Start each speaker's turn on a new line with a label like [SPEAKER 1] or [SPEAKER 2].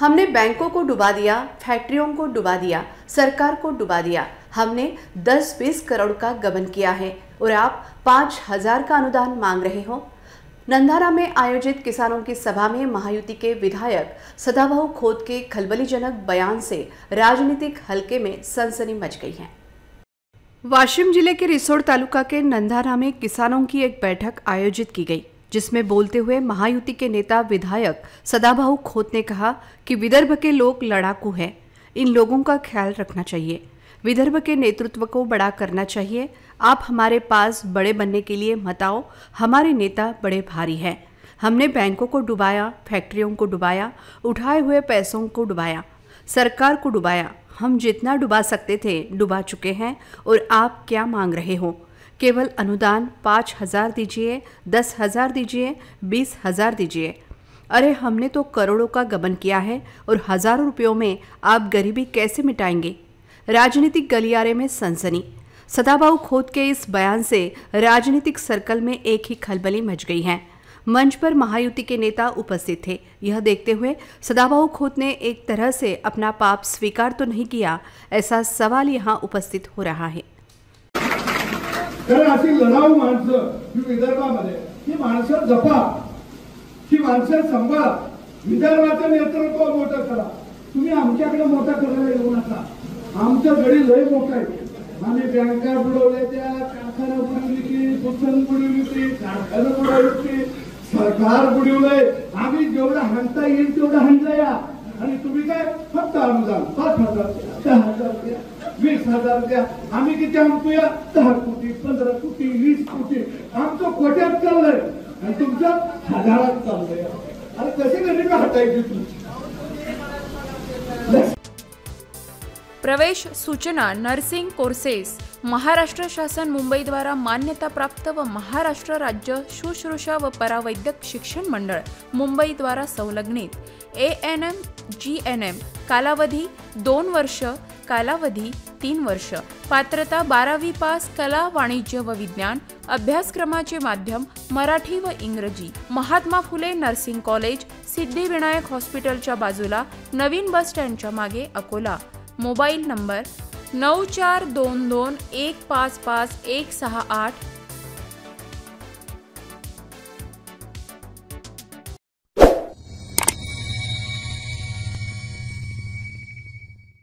[SPEAKER 1] हमने बैंकों को डुबा दिया, फैक्ट्रियों को डुबा दिया, सरकार को डुबा दिया। हमने 10-20 करोड़ का गबन किया है और आप पाँच हज़ार का अनुदान मांग रहे हो। नंदारा में आयोजित किसानों की सभा में महायुति के विधायक सदाभाऊ खोत के खलबलीजनक बयान से राजनीतिक हलके में सनसनी मच गई है। वाशिम ज़िले के रिसोड तालुका के नंदारा में किसानों की एक बैठक आयोजित की गई। जिसमें बोलते हुए महायुति के नेता विधायक सदाभाऊ खोत ने कहा कि विदर्भ के लोग लड़ाकू हैं। इन लोगों का ख्याल रखना चाहिए। विदर्भ के नेतृत्व को बड़ा करना चाहिए। आप हमारे पास बड़े बनने के लिए मत आओ। हमारे नेता बड़े भारी हैं। हमने बैंकों को डुबाया, फैक्ट्रियों को डुबाया, उठाए हुए पैसों को डुबाया, सरकार को डुबाया। हम जितना डुबा सकते थे, डुबा चुके हैं और आप क्या मांग रहे हो? केवल अनुदान पाँच हज़ार दीजिए, दस हज़ार दीजिए, बीस हज़ार दीजिए। अरे, हमने तो करोड़ों का गबन किया है और हज़ारों रुपयों में आप गरीबी कैसे मिटाएँगे? राजनीतिक गलियारे में सनसनी। सदाबाऊ खोद के इस बयान से राजनीतिक सर्कल में एक ही खलबली मच गई है। मंच पर महायुति के नेता उपस्थित थे। यह देखते हुए सदाबाऊ खोत ने एक तरह से अपना पाप स्वीकार तो नहीं किया, ऐसा सवाल यहाँ उपस्थित हो रहा है।
[SPEAKER 2] कारण अशी लढाऊ माणसं ही विदर्भामध्ये ही माणसं जपा. ही माणसं सांभाळा. विदर्भाचं नेतृत्व मोठं करा. तुम्ही आमच्याकडे मोठं करायला येऊ नका. आमचं गडी लय मोठं आहे. आम्ही बँका बुडवल्या त्या कारखाना बुडवली की पुस्तक बुडवली होती कारखाना बुडवली सरकार बुडवलंय. आम्ही जेवढं हाणता येईल तेवढं हाणलं या. आणि तुम्ही काय? फक्त अनुदान. पाच हजार दहा हजार द्या वीस हजार द्या. आम्ही किती आणतोया? दहा कोटी पंधरा कोटी वीस कोटी. आमचं कोट्यात चाललंय. आणि तुमचं हजारात चाललंय. अरे कसे कसे का हटायची तुमची
[SPEAKER 3] प्रवेश सूचना नर्सिंग कोर्सेस. महाराष्ट्र शासन मुंबईद्वारा मान्यताप्राप्त व महाराष्ट्र राज्य शुश्रूषा व परावैद्यक शिक्षण मंडळ मुंबईद्वारा संलग्नित. A N M G N M कालावधी दोन वर्ष कालावधी तीन वर्ष. पात्रता बारावी पास कला वाणिज्य व विज्ञान अभ्यासक्रमाचे माध्यम मराठी व इंग्रजी. महात्मा फुले नर्सिंग कॉलेज सिद्धिविनायक हॉस्पिटलच्या बाजूला नवीन बस स्टँडच्या मागे अकोला. मोबाईल नंबर नऊ चार दोन दोन एक पाच पाच एक सहा आठ